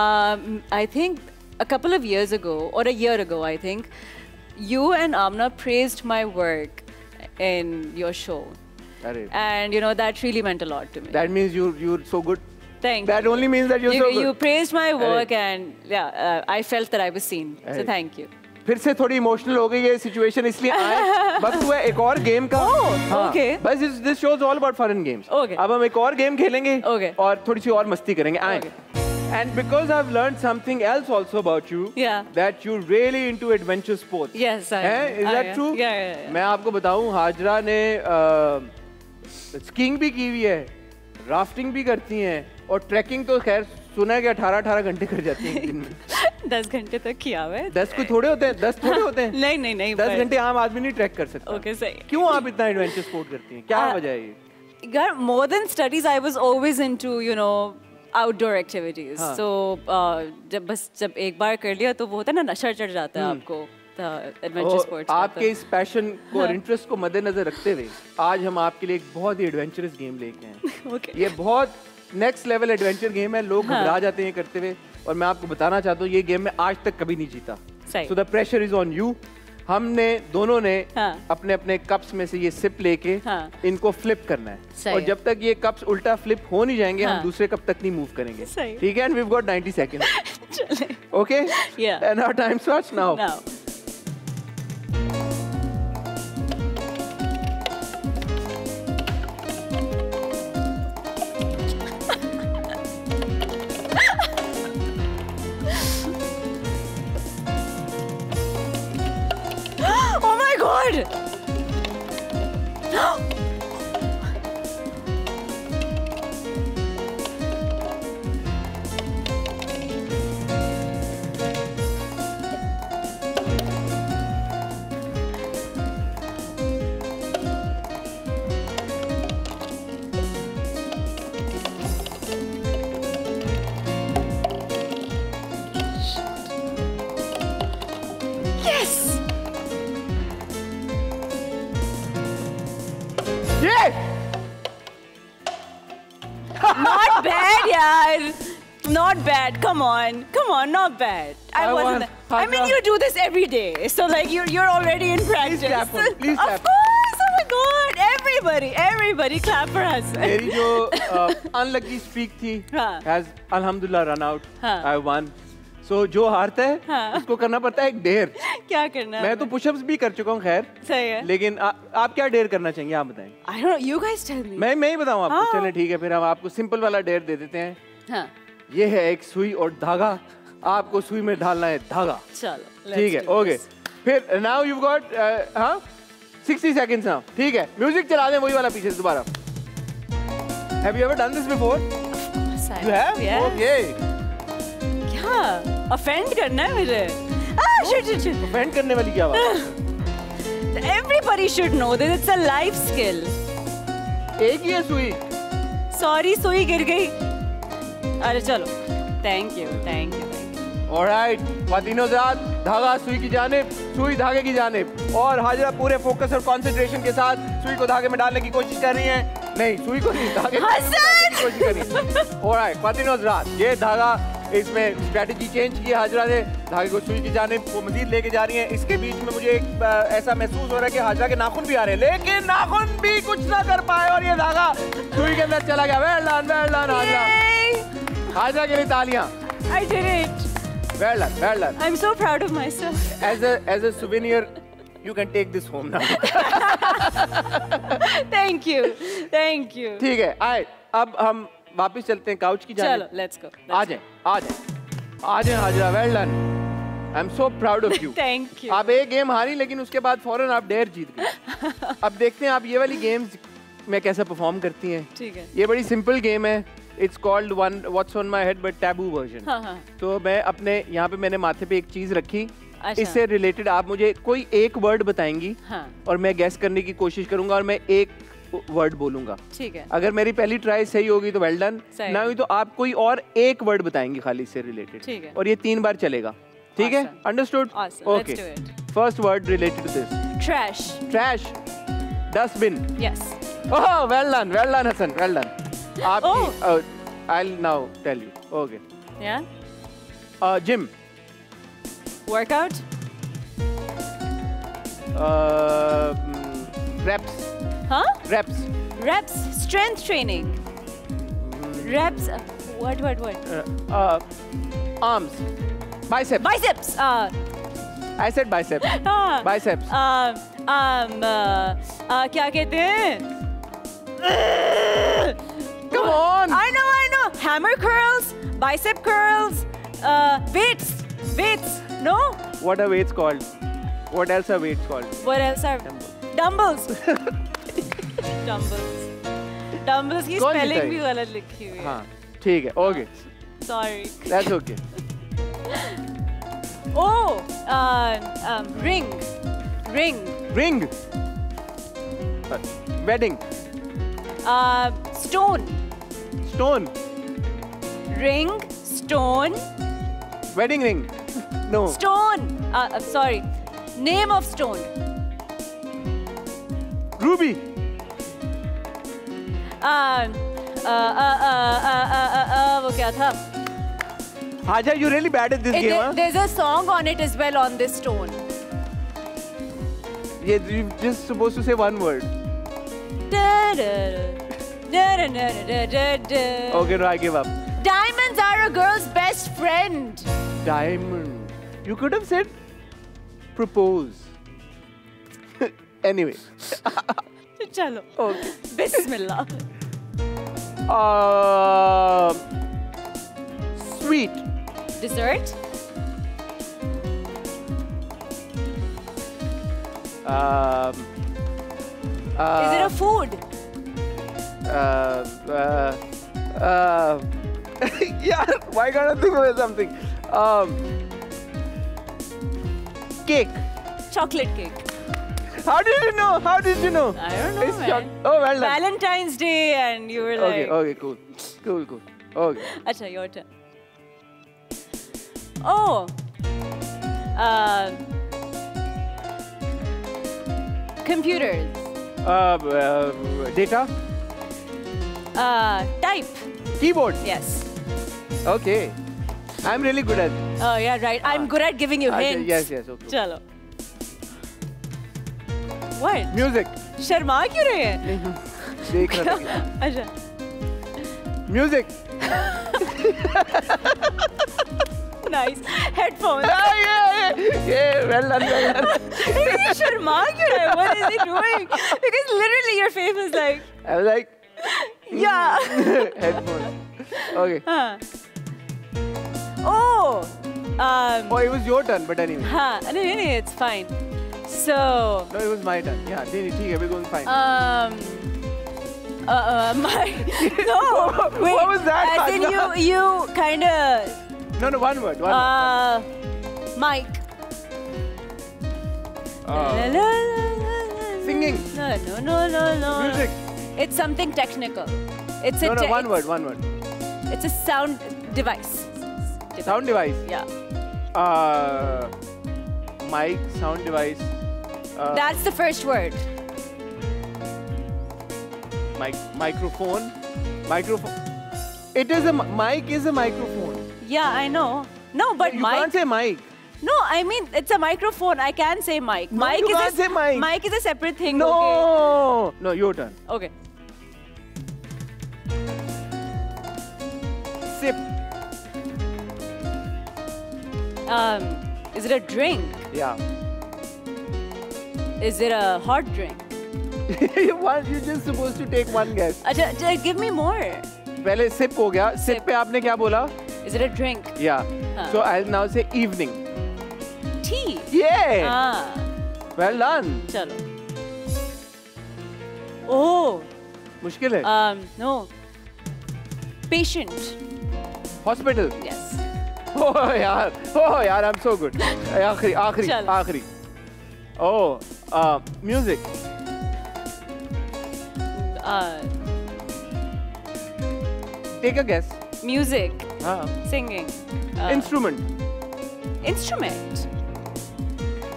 Um, I think a couple of years ago, or a year ago, I think, you and Amna praised my work in your show. अरे And, you know, that really meant a lot to me. that means you you're so good Thank that you. only means that you're you, so good you praised my Arre. work, and yeah, uh, I felt that I was seen. Arre. So thank you. फिर से थोड़ी emotional हो गई ये situation इसलिए आए वक्त हुआ एक और गेम का Oh, हाँ, okay. बस this shows all about fun and games. अब हम एक और गेम खेलेंगे Okay. और थोड़ी सी और मस्ती करेंगे आए And because I've learned something else also about you, Yeah. that you're really into adventure sports. Yes, I हैं? am. Is I that am. true? Yeah, yeah, yeah. मैं आपको बताऊँ हाजरा ने स्कीइंग भी की हुई है राफ्टिंग भी करती हैं और ट्रैकिंग तो खैर सुना है कि 18 18 घंटे कर जाती हैं दिन में दस घंटे तक किया हुआ है। दस को थोड़े होते हैं दस थोड़े होते हैं। नहीं नहीं नहीं दस घंटे आम आदमी नहीं ट्रैक कर सकते। Okay, सही। क्यों आप इतना एडवेंचर स्पोर्ट करती हैं? क्या वजह है ये? more than studies, I was always into, you know, outdoor activities. हाँ. So, uh, जब बस जब एक बार कर लिया तो वो होता है ना नशा चढ़ जाता है आपको एडवेंचर स्पोर्ट्स आपके इस पैशन को और हाँ। इंटरेस्ट को मद्देनजर रखते हुए आज हम आपके लिए एक बहुत ही एडवेंचरस गेम लेके आए हैं. ये बहुत नेक्स्ट लेवल एडवेंचर गेम है लोग हाँ। घबरा जाते हैं करते हुए। और मैं आपको बताना चाहता हूँ ये गेम में आज तक कभी नहीं जीता। So the pressure is on you हमने दोनों ने हाँ। अपने अपने कप्स में से ये सिप लेके हाँ। इनको फ्लिप करना है। सही और जब तक ये कप्स उल्टा फ्लिप हो नहीं जाएँगे हाँ। हम दूसरे कप तक नहीं मूव करेंगे। ठीक है? And we got 90 seconds okay and our time starts now る。Bad. I, I wasn't. want- I mean, you do this every day. So, like, you're, you're already in practice. Please clap for. Please of course. Oh my God. Everybody, everybody clap for us. मेरी जो streak थी हाँ. Has अल्हम्दुलिल्लाह run out हाँ. I one so जो हारता है हाँ. उसको करना पड़ता है एक डेर क्या करना मैं तो पुशअप्स भी कर चुका हूँ खैर सही है लेकिन आ, आप क्या डेर करना चाहेंगे आप बताएँ I don't know. You guys tell me. मैं मैं ही बताऊँ आपको हाँ. चलें ठीक है फिर हम आपको सिंपल वाला डेर दे देते हैं हाँ. ये है एक सुई और धागा आपको सुई में डालना है धागा चलो. ठीक है ओके फिर नाउ यू गॉट हाँ 60 seconds now ठीक है म्यूज़िक चला दें वही वाला पीछे से दोबारा have you ever done this before you have Yes. Okay क्या? Offend करना है मुझे? Ah, shit, shit, shit. Offend करने वाली क्या बात Everybody should know that it's a life skill. एक ही है सुई Sorry, सुई गिर गई. अरे चलो. Thank you, thank you, alright फातिनो जात धागा सुई की जानिब सुई धागे की जानिब। और हाजरा पूरे फोकस और कंसंट्रेशन के साथ सुई को धागे में डालने की कोशिश कर रही हैं। नहीं सुई को नहीं धागे में की कोशिश कर रही हैं। ऑलराइट फातिनो जात ये धागा इसमें स्ट्रेटजी चेंज की हाजरा ने धागे को सुई की जानिब वो मजीद लेके जा रही हैं। इसके बीच में मुझे एक ऐसा महसूस हो रहा है कि हाजरा के नाखून भी आ रहे हैं। लेकिन नाखून भी कुछ ना कर पाए और ये धागा सुई के अंदर चला गया। Well done well done Hajra. Hajra के लिए तालियाँ। I did it. Well done well done I'm so proud of myself. as a as a souvenir You can take this home now. Thank you. Thank you. ठीक है आए अब हम वापस चलते हैं काउच की जाने. चलो, let's go. आ जाए आ जाए आ जाए Hajra done I am so proud of you Thank you. आप एक गेम हारी लेकिन उसके बाद फ़ौरन आप डेयर जीत गए अब देखते हैं आप ये वाली गेम्स में कैसे परफॉर्म करती हैं ठीक है। ये बड़ी सिंपल गेम है it's called one what's on my head but taboo version. तो मैं अपने यहाँ पे मैंने माथे पे एक चीज़ रखी। अच्छा। इससे रिलेटेड आप मुझे कोई एक वर्ड बताएँगी हाँ। और मैं गैस करने की कोशिश करूँगा और मैं एक वर्ड बोलूँगा। ठीक है। अगर मेरी पहली ट्राई सही होगी तो वेल डन। ना हुई तो आप कोई और एक वर्ड बताएँगे खाली इससे रिलेटेड ठीक है। और ये तीन बार चलेगा। ठीक है. Understood okay first word related to this Trash. Trash dustbin Yes. Oh well done well done Hasan well done आपकी I will now tell you okay Yeah. Gym Workout. reps Huh? reps Reps. Strength training. Reps. uh, What? What? What? uh, uh, arms biceps Biceps. Uh, I said biceps हाँ. biceps um, um, uh, uh, क्या कहते हैं? Come on. I know, I know. Hammer curls, bicep curls, uh, weights, weights. No. what are weights called what else are weights called What else are dumbbells? dumbbells. Dumbbells की कौन spelling जीता भी ये? गलत लिखी हुई है. हाँ ठीक है okay Sorry. that's okay Oh, uh, um, ring, ring. ring Uh, wedding Uh, stone, stone ring, stone, wedding ring no stone. Uh, uh, sorry. Name of stone. ruby Uh, uh, uh, uh, uh, uh, uh, uh, वो क्या था? Haja you really bad at this It- game huh? there's a song on it as well on this stone. yeah you just supposed to say one word Da, da, da. Da, okay no I give up Diamonds are a girl's best friend. diamond you could have said propose anyway चलो. okay Bismillah. uh, sweet Dessert. um, uh, Is it a food? Uh, uh, uh, yeah, why can't I think of something? Um, cake. Chocolate cake. How did you know? How did you know? I don't know, It's man. oh, well done. Valentine's Day and you were Okay, like. Okay, okay, cool. Cool, cool. Okay. Acha, your turn. Oh. Uh, computers. Uh, uh, data? Uh, type. Keyboard? Yes. Okay. I'm really good at it. Oh, yeah, right. I'm good at giving you Okay, hints. yes, yes, okay. Chalo. What? Music. Sharma क्यों रहे हैं? नहीं, देख रहा था कि- अच्छा. Music. Nice. Headphones. Yeah, yeah, yeah. Yeah, well done, well done. ये शर्मा क्यों रहा है? What is he doing? Because literally your face was like, I was like, Yeah. Headphones. Okay. Huh. Oh. Um, oh, it was your turn, but anyway. Huh. No, no, no, it's fine. So. No, it was my turn. Yeah, then okay, we're going fine. Um. Uh, uh my. no. what, wait, what was that? As in you, you kind of. No, no, one word. One uh, word. Mike. Uh. La, Singing. No, no, no, no, no. Music. It's something technical. It's No, a no, one word, one word. It's a sound device. Sound device. Yeah. Uh, mic, sound device. Uh, That's the first word. mic, microphone. Microphone. It is a mic is a microphone. Yeah, I know. No, but you mic. can't say mic. No, I mean it's a microphone. I can say mic. No, mic you is can't a, say mic. Mic is a separate thing. No, no, your turn. Okay. Sip. Um, is it a drink? Yeah. Is it a hot drink? One, you're just supposed to take one guess. अच्छा, give me more. पहले sip हो गया SIP पे आपने क्या बोला Is it a drink? या हाँ. So I now say evening Tea. ये हाँ, वेल डन चलो. Oh, मुश्किल है um, no. Patient. hospital. Yes. Oh yaar, oh yaar, I'm so good. आखरी, आखरी, आखरी. Oh, uh, music. Uh, Take a guess. Music. Uh, singing. Uh, instrument. Instrument.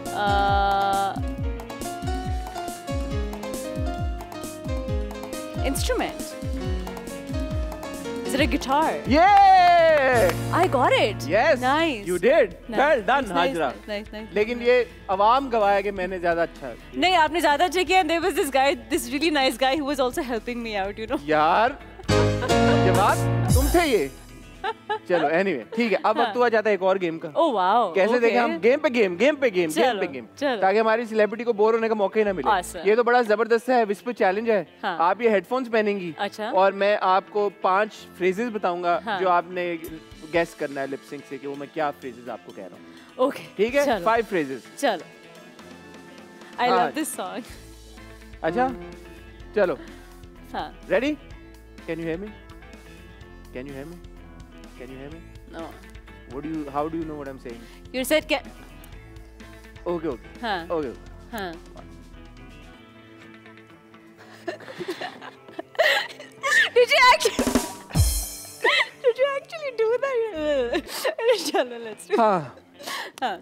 Uh, instrument. Is it a guitar? Yeah! I got it. Yes. Nice. You did. Nice. Well done, Nice, Hajra. nice, nice, nice. लेकिन ये आवाम गवाया कि मैंने ज़्यादा अच्छा नहीं आपने ज़्यादा अच्छा किया there was this guy this really nice guy who was also helping me out you know यार जवाब तुम थे ये चलो एनीवे ठीक है अब वक्त हुआ जाता है एक और गेम का। Oh wow कैसे. देखें हम? गेम पे गेम गेम पे गेम गेम पे गेम ताकि हमारी सेलिब्रिटी को बोर होने का मौका ही ना मिले. ये तो बड़ा ज़बरदस्त है विस्पर चैलेंज है। हाँ। आप ये हेडफोन्स पहनेंगी। अच्छा। और मैं आपको पाँच फ्रेजेस बताऊँगा हाँ। जो आपने गेस करना है लिपसिंग से कि वो मैं क्या फ्रेजेस आपको कह रहा हूँ। Okay ठीक है? फाइव फ्रेजेस चलो। हाँ। love this song. अच्छा? चलो। हाँ। Ready can you hear me can you hear me Can you hear me? No. What do you? How do you know what I'm saying? You said can. Okay. Okay. Huh. Okay. Huh. Did you actually? Did you actually do that? चलो let's do. हाँ. हाँ.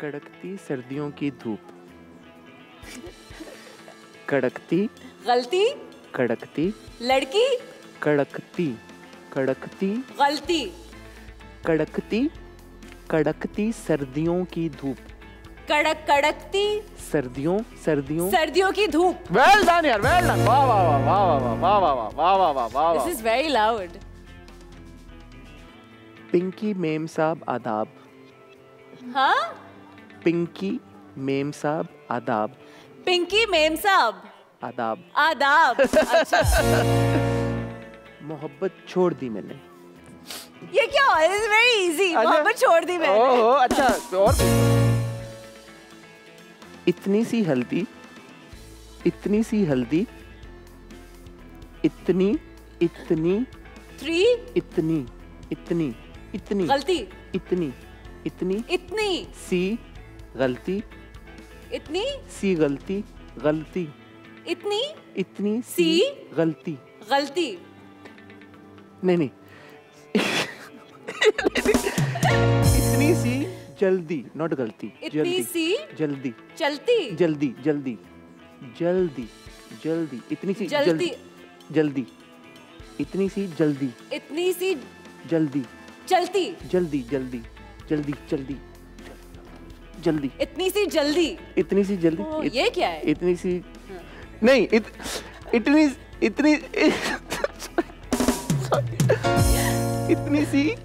कड़कती सर्दियों की धूप. कड़कती. गलती. कड़कती. लड़की. कड़कती. कड़कती गलती कड़कती कड़कती सर्दियों की धूप कड़क कड़कती सर्दियों सर्दियों सर्दियों की धूप वेल डन यार वेल डन वाह वाह वाह वाह वाह वाह वाह वाह वाह वाह वाह वाह वाह is very loud. Pinky ma'am साहब आदाब हाँ पिंकी मेम साहब आदाब पिंकी मेम साहब आदाब आदाब अच्छा मोहब्बत छोड़ दी मैंने। ये क्या? हुआ इज़ वेरी इजी। मोहब्बत छोड़ दी मैंने। ओहो अच्छा और? इतनी सी हल्दी इतनी सी हल्दी इतनी इतनी थ्री इतनी इतनी इतनी गलती। इतनी इतनी इतनी। सी गलती इतनी? सी गलती गलती इतनी? इतनी सी? गलती। गलती। नहीं नहीं। इतनी सी जल्दी नॉट गलती इतनी सी जल्दी। चलती। जल्दी जल्दी जल्दी जल्दी इतनी सी जल्दी। जल्दी इतनी सी जल्दी इतनी सी जल्दी चलती। जल्दी जल्दी जल्दी जल्दी जल्दी। इतनी सी जल्दी। इतनी सी जल्दी ये क्या है? इतनी सी नहीं इतनी इतनी इतनी सी?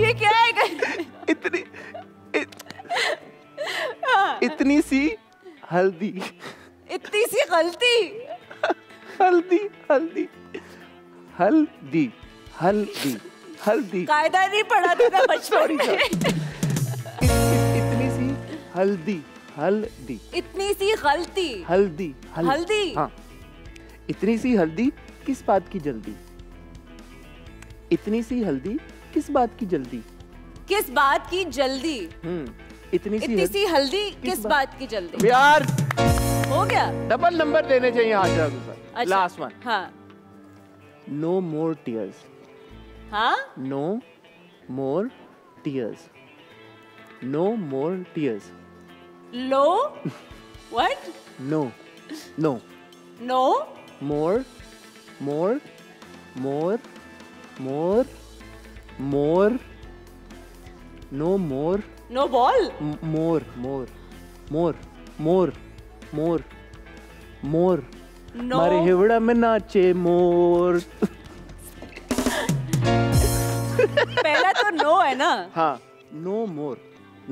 ये क्या है इतनी इतनी सी हल्दी। इतनी सी गलती हल्दी हल्दी हल्दी हल्दी हल्दी। कायदा नहीं पढ़ा था बचपन में। इतनी सी हल्दी हल्दी। इतनी सी गलती हल्दी हल- हल्दी? हाँ। इतनी सी हल्दी किस बात की जल्दी? इतनी सी हल्दी किस बात की जल्दी? किस बात की जल्दी? हम्म इतनी सी इतनी हल्दी सी हल्दी किस बात- बात की जल्दी? यार हो गया। डबल नंबर देने चाहिए हाजरा को सर अच्छा लास्ट वन हाँ। नो मोर टीयर्स हाँ? No more tears no more tears low what no no no more more more more more no more no bowl m- more more more more more more नो मारे हिवड़ा में नाचे मोर पहला तो no है ना हाँ no more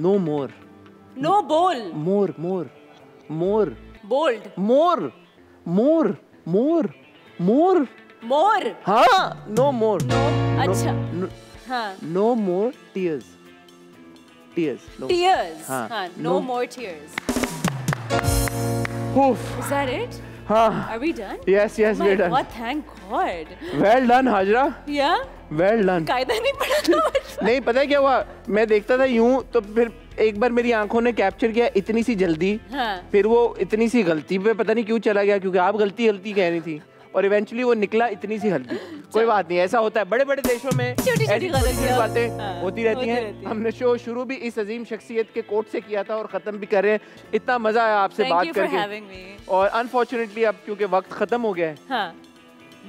no more No bowl. More more more Bold. More more more more. More? हाँ नो मोर नो अच्छा। हाँ। No more tears tears tears हाँ no more tears oh is that it thank god well done Hajra well done नहीं पढ़ा नहीं पता है क्या हुआ? मैं देखता था यूँ तो फिर एक बार मेरी आँखों ने कैप्चर किया इतनी सी जल्दी हाँ. फिर वो इतनी सी गलती पे पता नहीं क्यों चला गया क्योंकि आप गलती गलती कह रही थी और इवेंचुअली वो निकला इतनी सी हल्दी कोई बात नहीं ऐसा होता है। बड़े बड़े देशों में बातें हाँ, होती रहती होती हैं हैं। हमने शो शुरू भी इस अजीम शख्सियत के कोट से किया था और ख़त्म भी कर रहे हैं। इतना मज़ा आया आपसे बात करके। और अनफॉर्चुनेटली अब क्योंकि वक्त ख़त्म हो गया है हाँ.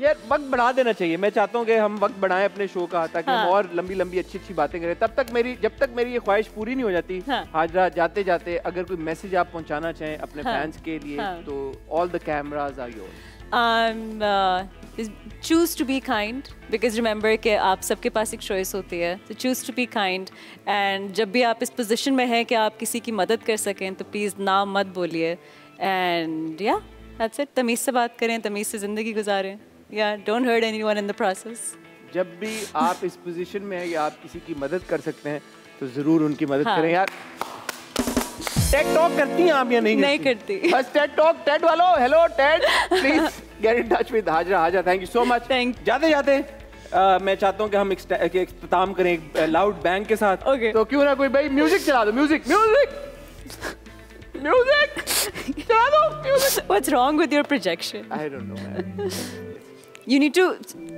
यार वक्त बढ़ा देना चाहिए मैं चाहता हूँ कि हम वक्त बढ़ाएँ अपने शो का ताकि हाँ। हम। और लंबी लंबी अच्छी अच्छी बातें करें तब तक मेरी जब तक मेरी ये ख्वाहिश पूरी नहीं हो जाती हाँ। हाजरा जाते जाते अगर कोई मैसेज आप पहुँचाना चाहें अपने हाँ। फैंस के लिए हाँ। तो all the cameras are is choose to be kind because remember कि आप सबके पास एक चॉइस होती है तो choose to be kind and जब भी आप इस पोजिशन में हैं कि आप किसी की मदद कर सकें तो प्लीज़ ना मत बोलिए एंड या that's it तमीज़ से बात करें तमीज़ से ज़िंदगी गुजारें yeah don't hurt anyone in the process. जब भी आप इस पोजीशन में हैं कि आप किसी की मदद कर सकते हैं तो ज़रूर उनकी मदद हाँ। करें यार। टेड टॉक करती हैं आप या नहीं नहीं करती। बस टेड टॉक टेड वालो hello TED please get in touch with Hajra Hajra thank you so much Thank- जाते जाते। अ, मैं चाहता हूँ कि हम इख्तिताम करें एक लाउड बैंग के साथ। Okay. तो क्यों ना कोई भाई म्यूज़िक चला दो म्यूज़िक म्यूज़िक म्यूज़िक चला दो music what's wrong with your projection? I don't know you need to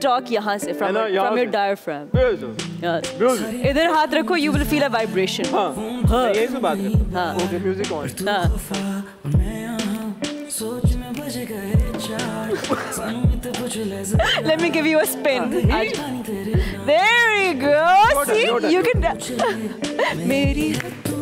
talk यहाँ से from, know, your- यहाँ from your से। diaphragm music yes. म्यूजिक इधर हाथ रखो you will feel a vibration हाँ मैं यही से बात कर हाँ। ओके म्यूजिक ऑन हाँ Let me give you a spin. There you go. Your turn, See, your turn. you can. मेरी